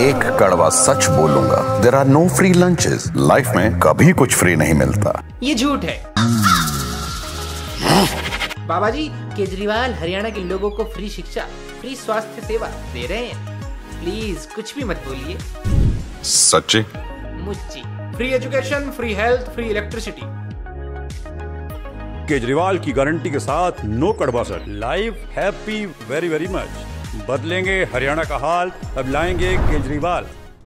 एक कड़वा सच बोलूँगा। There are no free lunches life में कभी कुछ फ्री नहीं मिलता। ये झूठ है। बाबा जी केजरीवाल हरियाणा के लोगों को फ्री शिक्षा फ्री स्वास्थ्य सेवा दे रहे हैं। प्लीज़ कुछ भी मत बोलिए। सच्ची? मुच्ची free education free health free electricity Kejriwal की गारंटी के साथ नो कड़वा sir life happy very very much बदलेंगे हरियाणा का हाल अब लाएँगे केजरीवाल।